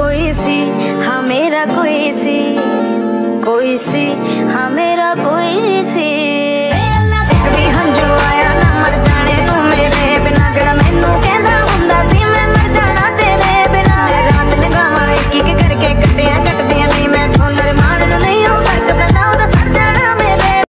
कोई सी हाँ मेरा कोई सी कोई सी हाँ